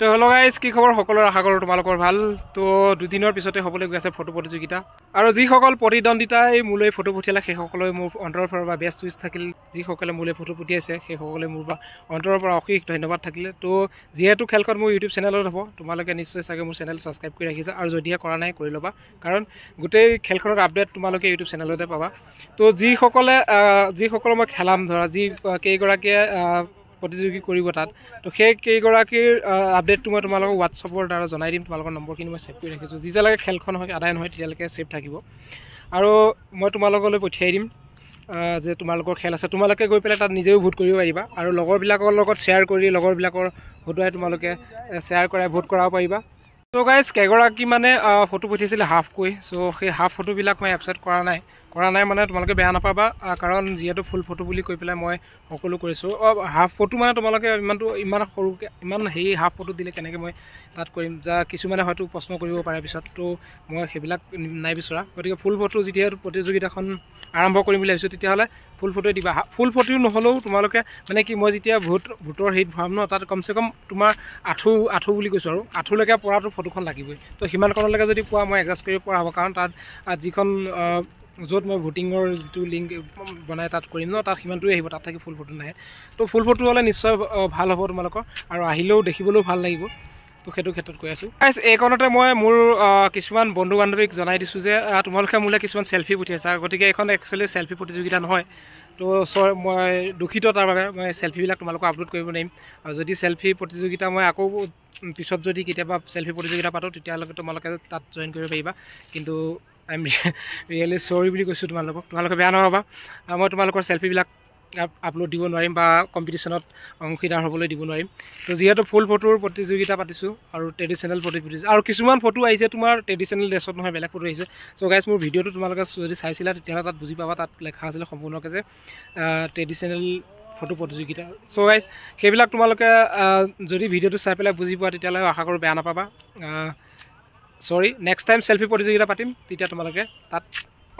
তো hello guys কি খবৰ সকলোৰে? আশা কৰোঁ তোমালোকৰ ভাল। তো দুদিনৰ পিছতে হ'বলৈ গৈ আছে ফটো প্ৰতিযোগিতা। আৰু যিসকল প্ৰতিদ্বন্দ্বিতাই মোলৈ ফটো পঠিয়ালে সেইসকলে মোৰ অন্তৰৰ পৰা বা বেষ্ট উইচ থাকিল। যিসকলে মোলৈ ফটো পঠিয়াইছে সেইসকলে মোৰ পৰা অন্তৰৰ পৰা অশেষ ধন্যবাদ থাকিলে। তো যিহেতু খেলখন মোৰ ইউটিউব চেনেলত হ'ব তোমালোকে নিশ্চয় চাগে মোৰ চেনেল ছাবস্ক্ৰাইব কৰি ৰাখিছা। আৰু যদিহে কৰা নাই কৰি ল'বা। কাৰণ গোটেই খেলখনৰ আপডেট তোমালোকে ইউটিউব চেনেলতে পাবা। তো যিসকলে আহ, যিসকলৰ মই খেলাম ধৰা যি কেইগৰাকীয়ে প্ৰতিযোগী কৰিব তাত। তো সেই কেইগৰাকীৰ আপডেটটো মই তোমালোকক হোৱাটছআপৰ দ্বাৰা জনাই দিম। তোমালোকৰ নম্বৰখিনি মই ছেভ কৰি ৰাখিছোঁ। যেতিয়ালৈকে খেলখন হয় আদায় নহয় তেতিয়ালৈকে ছেভ থাকিব। আৰু মই তোমালোকলৈ পঠিয়াই দিম যে তোমালোকৰ খেল আছে। তোমালোকে গৈ পেলাই তাত নিজেও ভোট কৰিব পাৰিবা। আৰু লগৰবিলাকৰ লগত শ্বেয়াৰ কৰি লগৰবিলাকৰ হতুৱাই তোমালোকে শ্বেয়াৰ কৰাই ভোট কৰাব পাৰিবা। ত' গাইজ কেইগৰাকী মানে ফটো পঠিয়াইছিলে হাফকৈ চ' সেই হাফ ফটোবিলাক মই এপছেট কৰা নাই। কৰা নাই মানে তোমালোকে বেয়া নাপাবা কাৰণ যিহেতু ফুল ফটো বুলি কৈ পেলাই মই সকলো কৰিছোঁ। অঁ হাফ ফটো মানে তোমালোকে ইমানটো ইমান সৰুকৈ ইমান হেৰি হাফ ফটো দিলে কেনেকৈ মই তাত কৰিম যা কিছুমানে হয়তো প্ৰশ্ন কৰিব পাৰে পিছত তো মই সেইবিলাক নাই বিচৰা। গতিকে ফুল ফটো যিহেতু প্ৰতিযোগিতাখন আৰম্ভ কৰিম বুলি ভাবিছোঁ তেতিয়াহ'লে ফুল ফটোৱে দিবা। ফুল ফটো নহ'লেও তোমালোকে মানে কি মই যেতিয়া ভোট ভোটৰ হেৰিত ভৰাম ন তাত কমচে কম তোমাৰ আঁঠু আঁঠু বুলি কৈছোঁ আৰু আঁঠুলৈকে পৰাটো ফটোখন লাগিবই। তো সিমানকণলৈকে যদি পোৱা মই এডজাষ্ট কৰিব পৰা হ'ব কাৰণ তাত যিখন য'ত মই ভোটিঙৰ যিটো লিংক বনাই তাত কৰিম ন তাত সিমানটোৱে আহিব তাত থাকি ফুল ফটো নাহে। তো ফুল ফটো হ'লে নিশ্চয় ভাল হ'ব তোমালোকৰ আৰু আহিলেও দেখিবলৈও ভাল লাগিব। তো সেইটো ক্ষেত্ৰত কৈ আছোঁ। এইকণতে মই মোৰ কিছুমান বন্ধু বান্ধৱীক জনাই দিছোঁ যে তোমালোকে মোলৈ কিছুমান চেল্ফি পঠিয়াইছা। গতিকে এইখন একচুৱেলি চেল্ফি প্ৰতিযোগিতা নহয়। তো চ মই দুখিত তাৰ বাবে মই চেল্ফিবিলাক তোমালোকক আপলোড কৰিব নোৱাৰিম আৰু যদি চেল্ফি প্ৰতিযোগিতা মই আকৌ পিছত যদি কেতিয়াবা চেল্ফি প্ৰতিযোগিতা পাতোঁ তেতিয়ালৈকে তোমালোকে তাত জইন কৰিব পাৰিবা। কিন্তু আই এম ৰিয়েলি চৰি বুলি কৈছোঁ তোমালোকক। তোমালোকে বেয়া নহ'বা আহ, মই তোমালোকৰ চেল্ফিবিলাক আপলোড দিব নোৱাৰিম বা কম্পিটিশ্যনত অংশীদাৰ হ'বলৈ দিব নোৱাৰিম। তো যিহেতু ফুল ফটোৰ প্ৰতিযোগিতা পাতিছোঁ আৰু ট্ৰেডিশ্যনেল ফটো প্ৰতিযোগিতা আৰু কিছুমান ফটো আহিছে তোমাৰ ট্ৰেডিশ্যনেল ড্ৰেছত নহয় বেলেগ ফটো আহিছে। চ' গাইজ মোৰ ভিডিঅ'টো তোমালোকে যদি চাইছিলা তেতিয়াহ'লে তাত বুজি পাবা তাত লেখা আছিলে সম্পূৰ্ণকৈ যে ট্ৰেডিশ্যনেল ফটো প্ৰতিযোগিতা। চ' গাইজ সেইবিলাক তোমালোকে যদি ভিডিঅ'টো চাই পেলাই বুজি পোৱা তেতিয়াহ'লে আশা কৰোঁ বেয়া নাপাবা। চৰি নেক্সট টাইম চেল্ফি প্ৰতিযোগিতা পাতিম তেতিয়া তোমালোকে তাত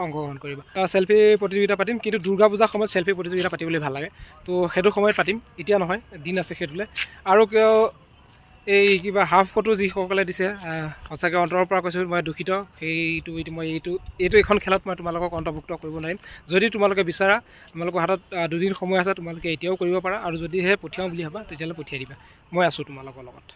অংশগ্ৰহণ কৰিবা। চেল্ফি প্ৰতিযোগিতা পাতিম কিন্তু দুৰ্গা পূজাৰ সময়ত চেল্ফি প্ৰতিযোগিতা পাতিবলৈ ভাল লাগে। তো সেইটো সময়ত পাতিম এতিয়া নহয় দিন আছে সেইটোলৈ। আৰু কিয় এই কিবা হাফ ফটো যিসকলে দিছে সঁচাকৈ অন্তৰৰ পৰা কৈছোঁ মই দুখিত। সেইটো এইটো মই এইটো এইটো এখন খেলত মই তোমালোকক অন্তৰ্ভুক্ত কৰিব নোৱাৰিম। যদি তোমালোকে বিচাৰা তোমালোকৰ হাতত দুদিন সময় আছে তোমালোকে এতিয়াও কৰিব পাৰা। আৰু যদিহে পঠিয়াওঁ বুলি ভাবা তেতিয়াহ'লে পঠিয়াই দিবা। মই আছোঁ তোমালোকৰ লগত।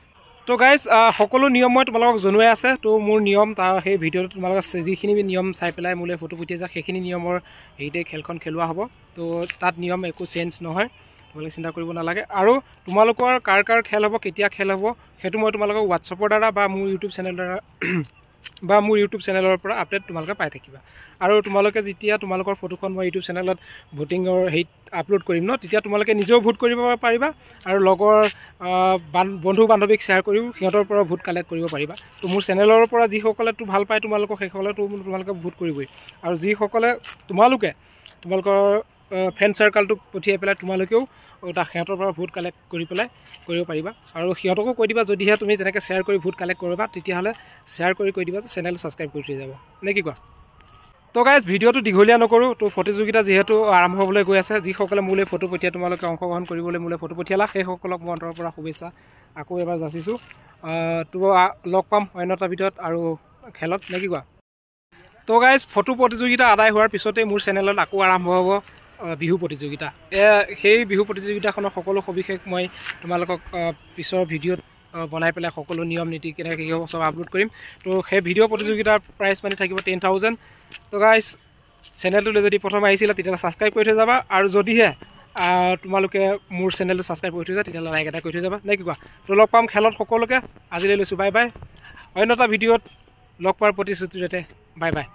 তো গাইজ সকলো নিয়ম মই তোমালোকক জনোৱাই আছে। তো মোৰ নিয়ম তাৰ সেই ভিডিঅ'টো তোমালোকে যিখিনি নিয়ম চাই পেলাই মোলৈ ফটো পঠিয়াইছা সেইখিনি নিয়মৰ হেৰিতে খেলখন খেলোৱা হ'ব। তো তাত নিয়ম একো চেঞ্জ নহয় তোমালোকে চিন্তা কৰিব নালাগে। আৰু তোমালোকৰ কাৰ কাৰ খেল হ'ব কেতিয়া খেল হ'ব সেইটো মই তোমালোকক হোৱাটছআপৰ দ্বাৰা বা মোৰ ইউটিউব চেনেলৰ দ্বাৰা বা মোৰ ইউটিউব চেনেলৰ পৰা আপডেট তোমালোকে পাই থাকিবা। আৰু তোমালোকে যেতিয়া তোমালোকৰ ফটোখন মই ইউটিউব চেনেলত ভোটিঙৰ হেৰিত আপলোড কৰিম ন তেতিয়া তোমালোকে নিজেও ভোট কৰিব পাৰিবা আৰু লগৰ বন্ধু বান্ধৱীক শ্বেয়াৰ কৰিও সিহঁতৰ পৰা ভোট কালেক্ট কৰিব পাৰিবা। তো মোৰ চেনেলৰ পৰা যিসকলেতো ভাল পায় তোমালোকক সেইসকলেতো তোমালোকে ভোট কৰিবই। আৰু যিসকলে তোমালোকে তোমালোকৰ ফ্ৰেণ্ড চাৰ্কলটোক পঠিয়াই পেলাই তোমালোকেও তাক সিহঁতৰ পৰা ভোট কালেক্ট কৰি পেলাই কৰিব পাৰিবা। আৰু সিহঁতকো কৈ দিবা যদিহে তুমি তেনেকৈ শ্বেয়াৰ কৰি ভোট কালেক্ট কৰিবা তেতিয়াহ'লে শ্বেয়াৰ কৰি কৈ দিবা যে চেনেল ছাবস্ক্ৰাইব কৰি থৈ যাব। নে কি কোৱা? তো গাইজ ভিডিঅ'টো দীঘলীয়া নকৰোঁ। তো প্ৰতিযোগিতা যিহেতু আৰম্ভ হ'বলৈ গৈ আছে যিসকলে মোলৈ ফটো পঠিয়াই তোমালোকে অংশগ্ৰহণ কৰিবলৈ মোলৈ ফটো পঠিয়ালা। সেইসকলক মই অন্তৰৰ পৰা শুভেচ্ছা আকৌ এবাৰ যাচিছোঁ। তো লগ পাম অন্য এটা ভিডিঅ'ত আৰু খেলত। নে কি কোৱা? তো গাইজ ফটো প্ৰতিযোগিতা আদায় হোৱাৰ পিছতেই মোৰ চেনেলত আকৌ আৰম্ভ হ'ব। বিহু প্ৰতিযোগিতা। সেই বিহু প্ৰতিযোগিতাখনৰ সকলো সবিশেষ মই তোমালোকক পিছৰ ভিডিঅ'ত বনাই পেলাই সকলো নিয়ম নীতি কেনেকৈ কি হ'ব চব আপলোড কৰিম। তো সেই ভিডিঅ' প্ৰতিযোগিতাৰ প্ৰাইজ মানে থাকিব টেন থাউজেণ্ড তো গাইজ চেনেলটোলৈ যদি প্ৰথম আহিছিলে তেতিয়াহ'লে ছাবস্ক্ৰাইব কৰি থৈ যাবা। আৰু যদিহে তোমালোকে মোৰ চেনেলটো ছাবস্ক্ৰাইব কৰি থৈ যোৱা তেতিয়াহ'লে লাইক এটা কৰি থৈ যাবা। নে কি কোৱা? তো লগ পাম খেলত সকলোকে। আজিলৈ লৈছোঁ বাই বাই অন্য এটা ভিডিঅ'ত লগ পোৱাৰ প্ৰতিশ্ৰুতিৰে বাই বাই